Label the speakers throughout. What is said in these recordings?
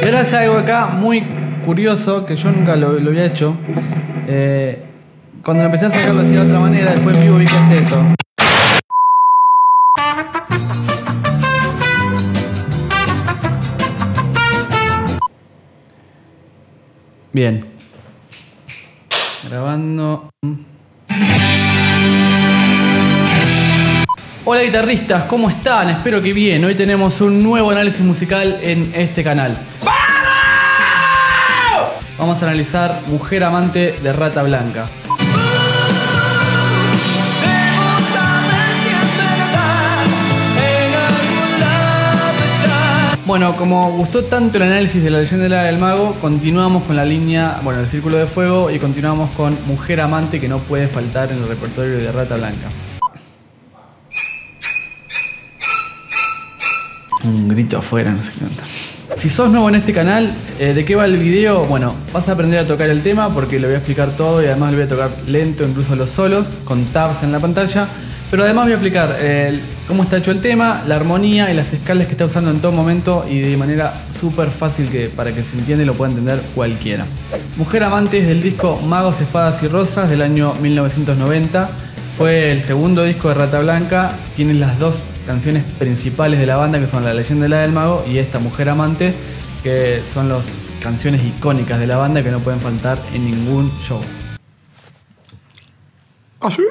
Speaker 1: Y ahora es algo acá muy curioso que yo nunca lo, había hecho. Eh, cuando empecé a sacarlo así de otra manera, después vivo vi que hace esto. Bien. Grabando. Hola guitarristas, ¿cómo están? Espero que bien. Hoy tenemos un nuevo análisis musical en este canal. Vamos a analizar Mujer Amante de Rata Blanca. Bueno, como gustó tanto el análisis de la leyenda del mago, continuamos con la línea, bueno, el círculo de fuego y continuamos con Mujer Amante que no puede faltar en el repertorio de Rata Blanca. Un grito afuera, no sé qué. Si sos nuevo en este canal, eh, ¿de qué va el video? Bueno, vas a aprender a tocar el tema porque lo voy a explicar todo y además lo voy a tocar lento, incluso los solos, con tabs en la pantalla. Pero además voy a explicar eh, cómo está hecho el tema, la armonía y las escalas que está usando en todo momento y de manera súper fácil que para que se entienda y lo pueda entender cualquiera. Mujer Amante del disco Magos, Espadas y Rosas del año 1990. Fue el segundo disco de Rata Blanca. Tiene las dos canciones principales de la banda que son La leyenda de la del mago y esta Mujer Amante que son las canciones icónicas de la banda que no pueden faltar en ningún show.
Speaker 2: ¿Así?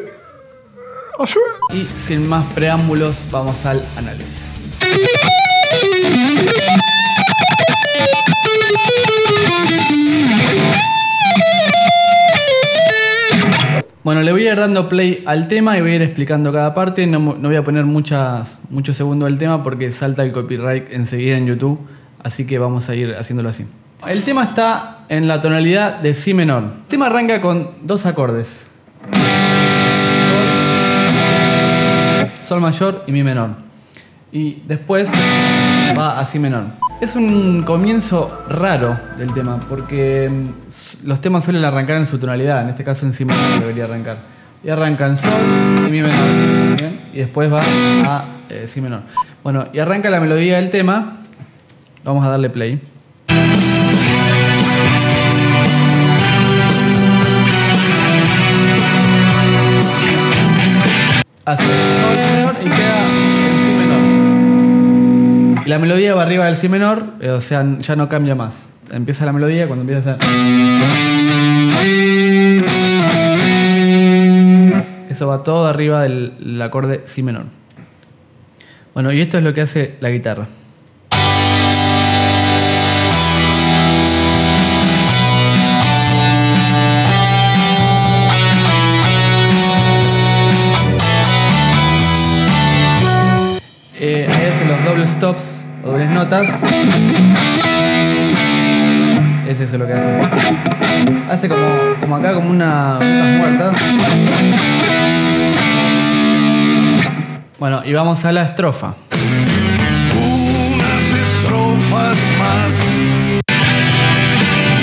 Speaker 2: ¿Así?
Speaker 1: Y sin más preámbulos, vamos al análisis. Bueno, le voy a ir dando play al tema y voy a ir explicando cada parte. No, no voy a poner muchas, muchos segundos del tema porque salta el copyright enseguida en YouTube. Así que vamos a ir haciéndolo así. El tema está en la tonalidad de Si menor. El tema arranca con dos acordes. Sol mayor y Mi menor. Y después va a Si menor. Es un comienzo raro del tema, porque mm, los temas suelen arrancar en su tonalidad, en este caso en Si menor debería arrancar. Y arranca en Sol y Mi menor. ¿bien? Y después va a eh, Si menor. Bueno, y arranca la melodía del tema. Vamos a darle play. hace Y la melodía va arriba del si menor, eh, o sea, ya no cambia más. Empieza la melodía cuando empieza a Eso va todo arriba del el acorde si menor. Bueno, y esto es lo que hace la guitarra. Eh, ahí hace los doble stops dobles notas. Es eso lo que hace. Hace como, como acá, como una, unas muertas. Bueno, y vamos a la estrofa.
Speaker 2: Unas estrofas más.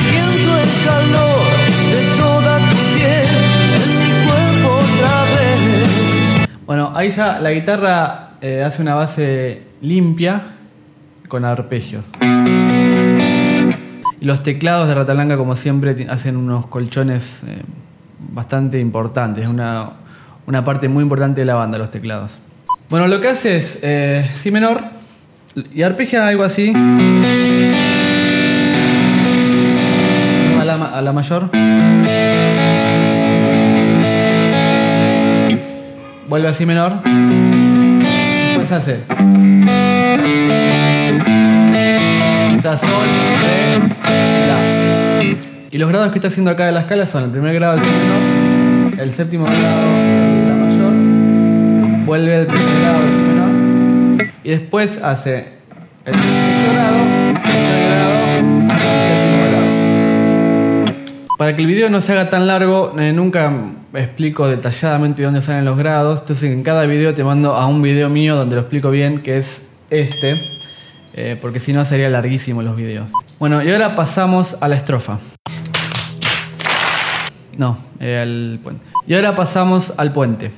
Speaker 3: Siento el calor de toda tu piel en mi cuerpo otra vez.
Speaker 1: Bueno, ahí ya la guitarra eh, hace una base limpia con arpegios. Y los teclados de Ratalanga, como siempre, hacen unos colchones eh, bastante importantes. Es una, una parte muy importante de la banda, los teclados. Bueno, lo que hace es eh, Si menor y arpegia algo así. A la, a la mayor. Vuelve a Si menor. Después hace. Sol, re, la. Y los grados que está haciendo acá de la escala son el primer grado del si menor, el séptimo grado de la mayor, vuelve al primer grado del si menor, y después hace el sexto grado, tercer grado y séptimo grado. Para que el video no se haga tan largo, eh, nunca explico detalladamente de dónde salen los grados. Entonces en cada video te mando a un video mío donde lo explico bien, que es este. Eh, porque si no sería larguísimo los videos. Bueno, y ahora pasamos a la estrofa. No, eh, al puente. Y ahora pasamos al puente.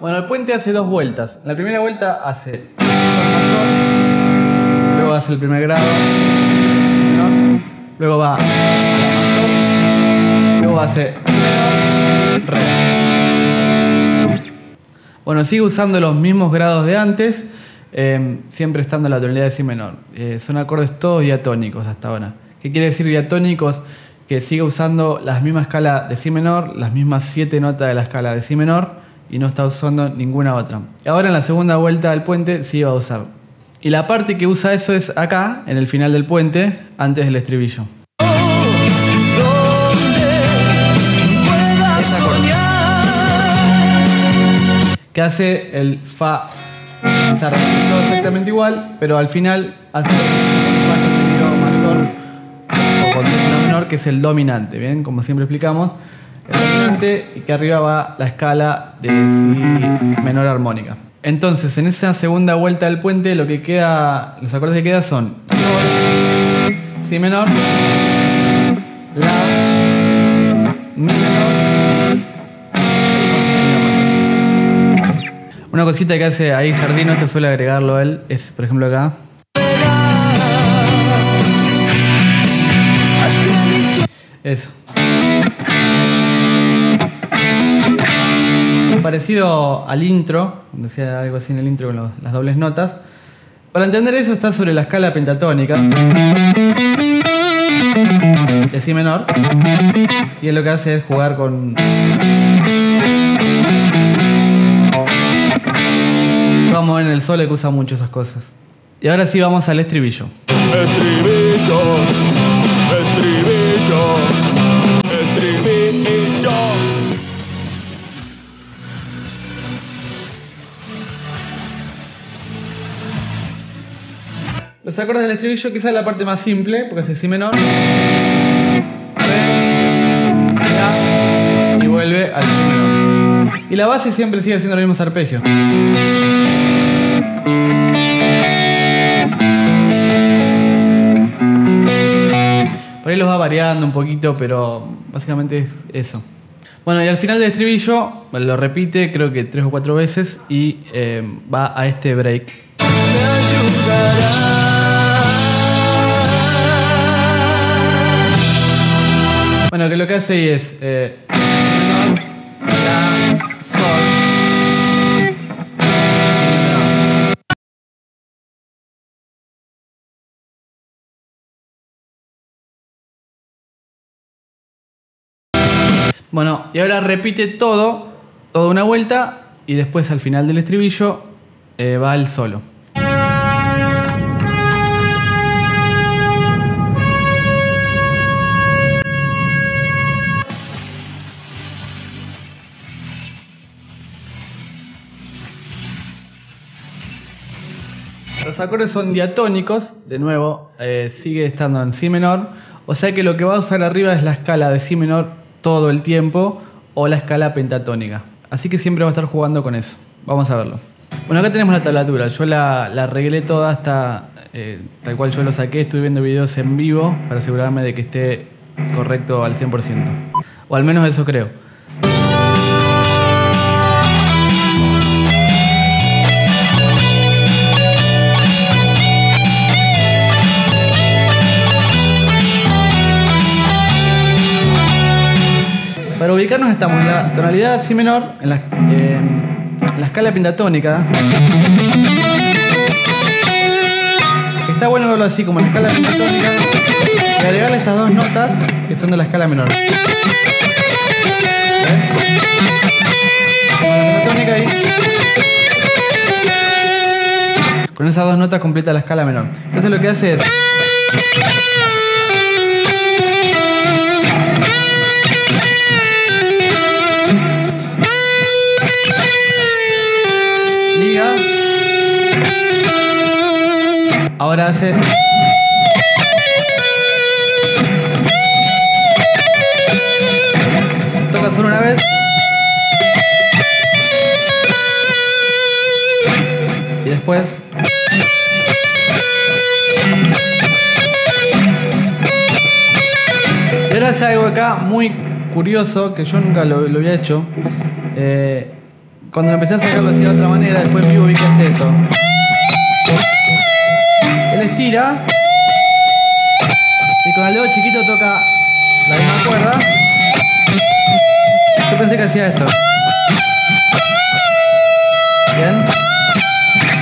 Speaker 1: Bueno, el puente hace dos vueltas. La primera vuelta hace luego hace el primer grado luego va luego hace re. Bueno, sigue usando los mismos grados de antes, eh, siempre estando en la tonalidad de si menor. Eh, son acordes todos diatónicos hasta ahora. ¿Qué quiere decir diatónicos? Que sigue usando la misma escala de si menor, las mismas siete notas de la escala de si menor y no está usando ninguna otra. Ahora en la segunda vuelta del puente sí va a usar. Y la parte que usa eso es acá, en el final del puente, antes del estribillo. que hace el fa. Se repite todo exactamente igual, pero al final hace el fa sostenido mayor o con séptima menor, que es el dominante, ¿bien? Como siempre explicamos. El dominante y que arriba va la escala de si menor armónica. Entonces, en esa segunda vuelta del puente, lo que queda, los acordes que quedan son si menor, la, mi menor. Una cosita que hace ahí Jardino, esto suele agregarlo él, es por ejemplo acá. Eso. Parecido al intro, decía algo así en el intro con los- las dobles notas. Para entender eso está sobre la escala pentatónica. De si menor. Y él lo que hace es jugar con. Vamos a ver en el solo que usa mucho esas cosas. Y ahora sí vamos al. Estribillo,
Speaker 4: estribillo, estribillo.
Speaker 1: Los acordes del estribillo quizás es la parte más simple, porque es si menor. Y vuelve al si menor. Y la base siempre sigue siendo los mismos arpegios. Por ahí los va variando un poquito, pero básicamente es eso. Bueno, y al final del estribillo lo repite creo que tres o cuatro veces y eh, va a este break. Bueno, que lo que hace es eh. Bueno, y ahora repite todo, toda una vuelta, y después al final del estribillo eh, va el solo. Los acordes son diatónicos, de nuevo, eh, sigue estando en si menor, o sea que lo que va a usar arriba es la escala de si menor todo el tiempo o la escala pentatónica. Así que siempre va a estar jugando con eso. Vamos a verlo. Bueno, acá tenemos la tablatura. Yo la, la arreglé toda hasta eh, tal cual yo lo saqué. Estuve viendo videos en vivo para asegurarme de que esté correcto al 100%. O al menos eso creo. Para ubicarnos estamos en la tonalidad si menor, en la, escala pentatónica. Está bueno verlo así como en la escala pentatónica y agregarle estas dos notas que son de la escala menor. Con esas dos notas completa la escala menor. Entonces lo que hace es Ahora hace. Toca solo una vez. Y después. Y ahora hace algo acá muy curioso que yo nunca lo, había hecho. Eh, cuando lo empecé a sacarlo así de otra manera, después vivo vi que hace esto. Estira y con el dedo chiquito toca la misma cuerda. Yo pensé que hacía esto. Bien.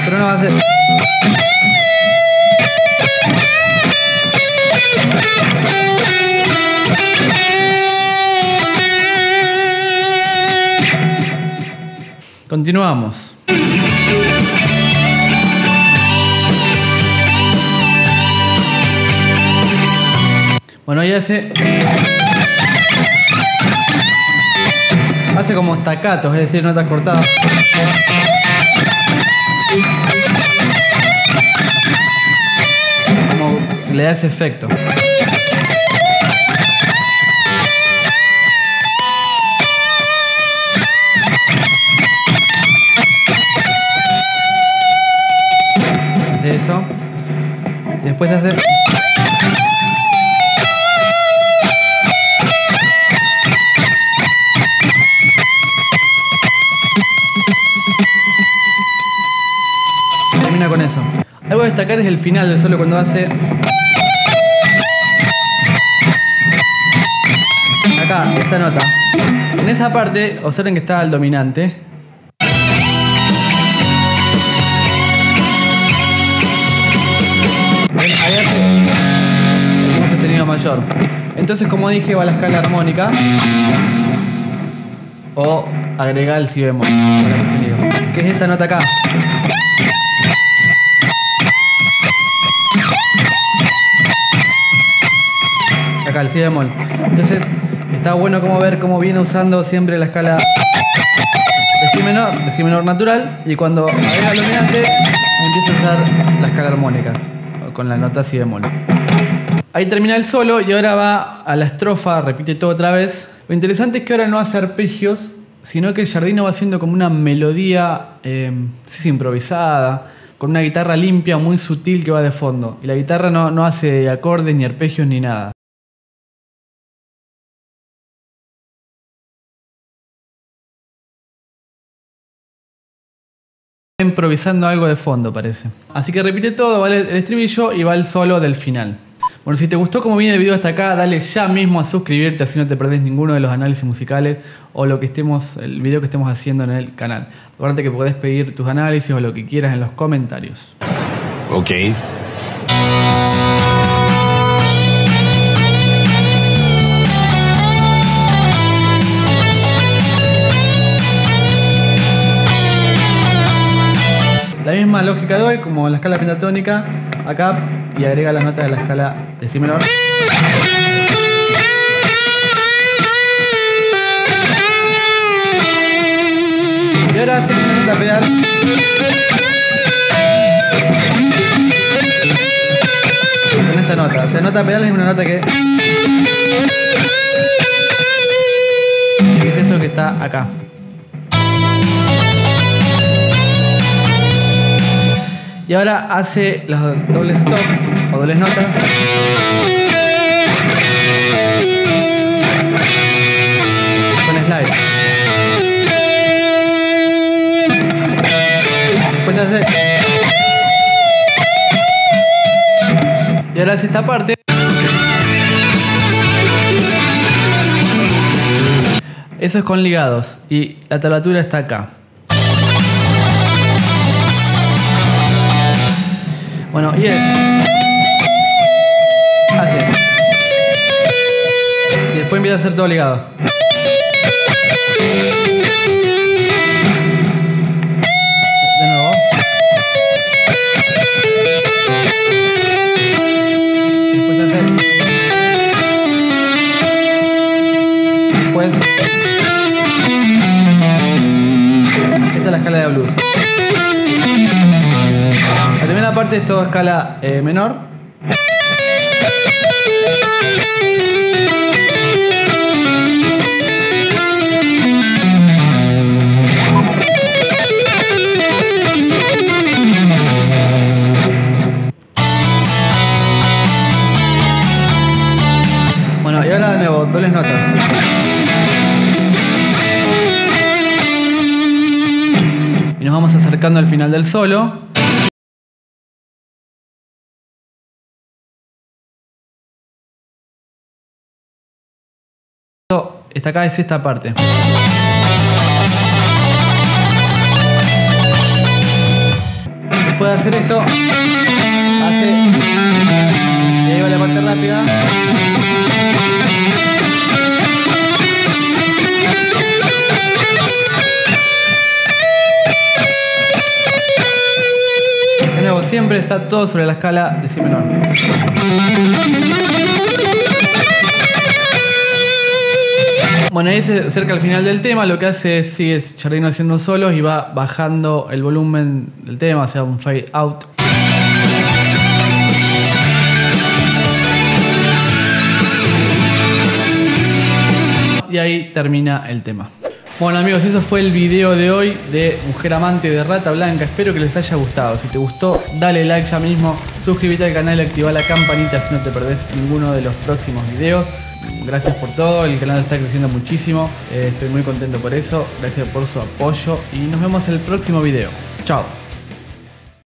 Speaker 1: Pero no va a hacer. Continuamos. Bueno, ahí hace. Hace como staccatos, es decir, notas cortadas. Como le da ese efecto. Hace eso. Y después hace. Destacar es el final del solo cuando hace. Acá, esta nota. En esa parte, observen que está el dominante. Mayor. Entonces, como dije, va a la escala armónica. O agregar el si bemol con la sostenido. Que es esta nota acá. Acá, el si bemol. Entonces, está bueno como ver cómo viene usando siempre la escala de si menor, de si menor natural. Y cuando agrega el dominante, empieza a usar la escala armónica. Con la nota si bemol. Ahí termina el solo y ahora va a la estrofa, repite todo otra vez. Lo interesante es que ahora no hace arpegios, sino que Jardino va haciendo como una melodía, sé si improvisada, con una guitarra limpia, muy sutil que va de fondo. Y la guitarra no, no hace acordes, ni arpegios, ni nada. Improvisando algo de fondo, parece. Así que repite todo, vale el estribillo y va el solo del final. Bueno, si te gustó cómo viene el video hasta acá, dale ya mismo a suscribirte así no te perdés ninguno de los análisis musicales o lo que estemos, el video que estemos haciendo en el canal. Acuérdate que podés pedir tus análisis o lo que quieras en los comentarios.
Speaker 4: Ok.
Speaker 1: La misma lógica de hoy, como la escala pentatónica, acá y agrega las notas de la escala de si menor. Y ahora nota pedal. Con esta nota. O sea, nota pedal es una nota que. Es eso que está acá. Y ahora hace los dobles stops o dobles notas. Con slide. Después hace. Y ahora hace esta parte. Eso es con ligados. Y la tablatura está acá. Bueno, y es. Hace. Y después empieza a hacer todo ligado. Es todo escala eh, menor. Bueno, y ahora de nuevo, dobles notas. nos vamos acercando al final del solo. Esta acá es esta parte. Después de hacer esto, hace. Y ahí va la parte rápida. De nuevo, siempre está todo sobre la escala de si menor. Bueno, ahí se acerca al final del tema, lo que hace es sigue Jardino haciendo solos y va bajando el volumen del tema, o sea, un fade out. Y ahí termina el tema. Bueno amigos, eso fue el video de hoy de Mujer Amante de Rata Blanca. Espero que les haya gustado. Si te gustó, dale like ya mismo. Suscríbete al canal y activa la campanita si no te perdés ninguno de los próximos videos. Gracias por todo, el canal está creciendo muchísimo. Eh, estoy muy contento por eso. Gracias por su apoyo y nos vemos en el próximo video. Chao.